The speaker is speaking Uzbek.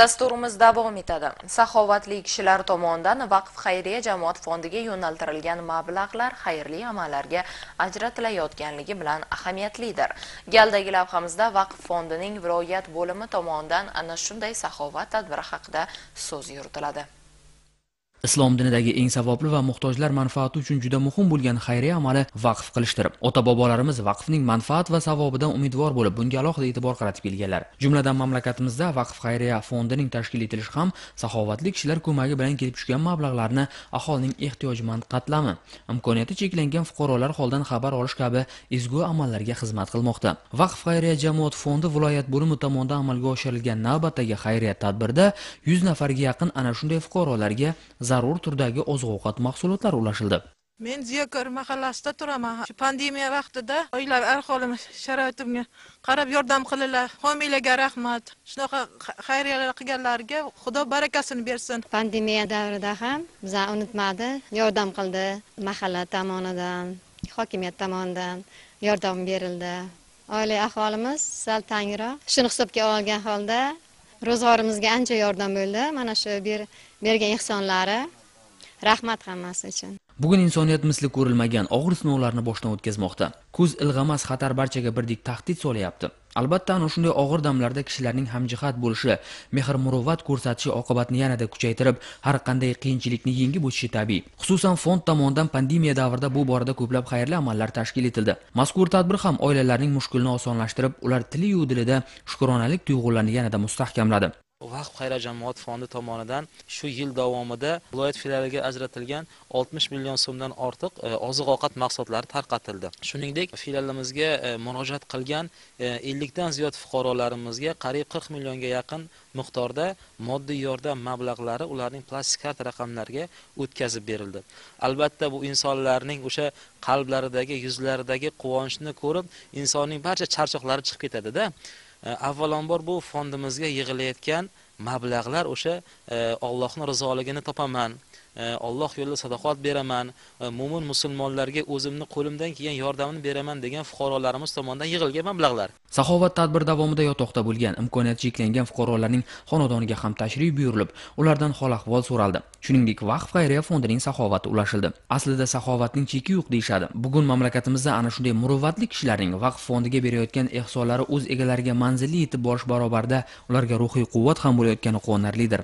Dasturimiz davom etadi. Saxovatli kishilar tomonidan vaqf xayriya jamoat fondiga yo'naltirilgan mablag'lar xayrli amallarga ajratilayotganligi bilan ahamiyatlidir. Galdagi lavhamizda vaqf fondining viloyat bo'limi tomonidan ana shunday saxovat tadbiri haqida so'z yuritiladi. Islom dinidagi eng savobli va muhtojlar manfaati uchun juda muhim bo'lgan xayriya amali vaqf qilishdir. Ota bobolarimiz vaqfning manfaat va savobidan umidvor bo'lib bunga alohida e'tibor qaratib kelganlar. Jumladan mamlakatimizda vaqf xayriya fondining tashkil etilishi ham saxovatli kishilar ko'magi bilan kelib tushgan mablag'larni aholining ehtiyojmand qatlami? Imkoniyati cheklangan fuqarolar holidan xabar olish kabi ezgu amallarga xizmat qilmoqda. Vaqf xayriya jamoat fondi viloyat bo'limi tomonidan amalga oshirilgan navbatdagi xayriya tadbirida yuz nafarga yaqin ana shunday fuqarolarga zarur turdagi oziq ovqat mahsulotlari ulashildi. Men ziyokor mahallasida turaman. Shu pandemiya vaqtida oilaviy ahvolim sharoitimga qarab yordam qilinglar. Homiylarga rahmat. Shunaqa xayriyalar qilganlarga xudo barakasini bersin. Pandemiya davrida ham bizani unutmadi yordam qildi mahalla tomonidan hokimiyat tomonidan yordam berildi. Oila ahvolimiz sal tangroq. Shuni hisobga olgan holda ro'zg'orimizga ancha yordam bo'ldi. Mana shu bergan ehsonlari. Rahmat hammasi uchun. Bugun insoniyat misli ko'rilmagan og'ir sinovlarni boshdan o'tkazmoqda. Kuz ilg'amas xatar barchaga birdek tahdid solyapti. Albatta ana shunday og'ir damlarda kishilarning hamjihat bo'lishi mehr muruvvat ko'rsatishi oqibatni yanada kuchaytirib har qanday qiyinchilikni yengib o'tishi tabiiy. Xususan fond tomonidan pandemiya davrida bu borada ko'plab xayrli amallar tashkil etildi. Mazkur tadbir ham oilalarning mushkulini osonlashtirib ular tiliyu dilida shukronalik tuyg'ularini yanada mustahkamladi. Vaqf xayriya jamoat fondi tomonidan shu yil davomida viloyat filialiga ajratilgan 60 million so'mdan ortiq e, oziq ovqat mahsulotlari tarqatildi. Shuningdek filialimizga e, murojaat qilgan e, 50 dan ziyod fuqarolarimizga qariyb 40 millionga yaqin miqdorda moddiy yordam mablag'lari ularning plastik karta raqamlariga o'tkazib berildi. Albatta bu insonlarning o'sha qalblaridagi yuzlaridagi quvonchni ko'rib insonning barcha charchoqlari chiqib ketadida avvalambor bu fondimizga yig'ilayotgan mablag'lar o'sha e, ollohni rizoligini topaman. Alloh yo'lida sadaqat beraman mu'min musulmonlarga o'zimni qo'limdan kelgan yordamini beraman degan fuqarolarimiz tomonidan yig'ilgan mablag'lar. Saxovat tadbir davomida yotoqda bo'lgan imkoniyati cheklangan fuqarolarning xonadoniga ham tashrif buyurilib ulardan hol ahvol so'raldi. Shuningdek vaqf xayriya fondining saxovati ulashildi. Aslida saxovatning cheki yo'q deyshadi. bugun mamlakatimizda ana shunday muruvvatli kishilarning vaqf fondiga berayotgan ehsonlari o'z egalariga manzilli yetib borish barobarida ularga ruhiy quvvat ham bo'layotgani quvonarlidir.